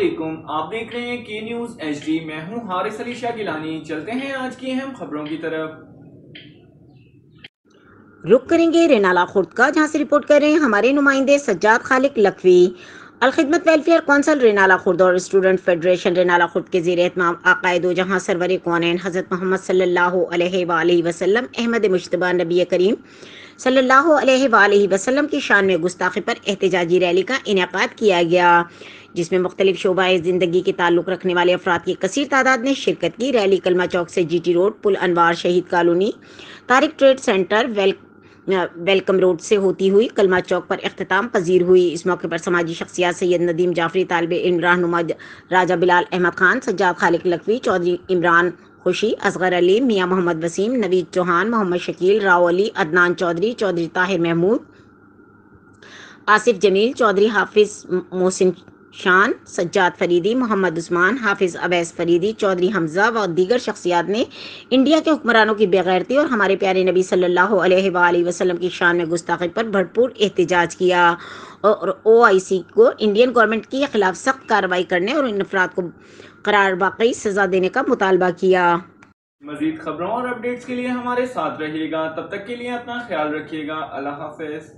आप देख रहे हैं के न्यूज़ एच डी मैं हूँ हारिस अली शाह गिलानी चलते हैं आज की अहम खबरों की तरफ़। रुक करेंगे रेनाला खुर्द का, जहाँ से रिपोर्ट कर रहे हैं हमारे नुमाइंदे सज्जाद खालिक लखवी। अलखिदमत वेलफेयर कौंसल रेनाला खुर्द और स्टूडेंट फेडरेशन रेनाला खुर्द के जीर एहतमाम आकायद जहाँ सरवर कौन हज़रत मोहम्मद सल्लल्लाहु अलैहि वसल्लम अहमद मुशतबा नबी करीम सल्लल्लाहु अलैहि वसल्लम की शान में गुस्ताखी पर एहतजाजी रैली का इनका किया गया जिसमें मुख्तलिफ़ शोबा ज़िंदगी के ताल्लुक़ रखने वाले अफराद की कसर तादाद ने शिरकत की रैली कलमा चौक से जी टी रोड पुल Anwar Shaheed colony Tariq trade centre well welcome road से होती हुई कलमा चौक पर अख्ताम पजीर हुई। इस मौके पर समाजी शख्सियात सैयद नदीम जाफरी, तालब इम रहनुमा राजा बिलाल अहमद खान, सज्जाद खालिक लखवी, चौधरी इमरान खुशी, असगर अली, मियाँ मोहम्मद वसीम, नवीद चौहान, मोहम्मद शकील, राव अली, अदनान चौधरी चौधरी ताहिर महमूद, आसिफ जमील, चौधरी हाफिज मोहसिन शान, सज्जाद फरीदी, मोहम्मद उस्मान, हाफिज अवैस फरीदी, चौधरी हमजा व दीगर शख्सियात ने इंडिया के हुक्मरानों की बेगैरती और हमारे प्यारे नबी सल्लल्लाहु अलैहि वसल्लम की शान में गुस्ताखी पर भरपूर एहतजाज किया और ओ आई सी को इंडियन गवर्नमेंट के खिलाफ सख्त कार्रवाई करने और इन अफराद को करार वाकई सजा देने का मुतालबा किया। मजीद खबरों और अपडेट्स के लिए हमारे साथ रहिएगा। तब तक के लिए अपना ख्याल रखिएगा। अल्लाह हाफिज।